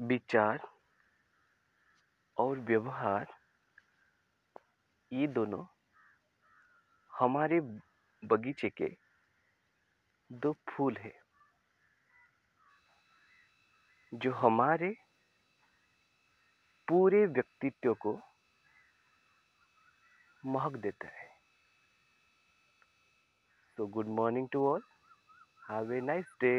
विचार और व्यवहार, ये दोनों हमारे बगीचे के दो फूल हैं, जो हमारे पूरे व्यक्तित्व को महक देता है। So good morning to all have a nice day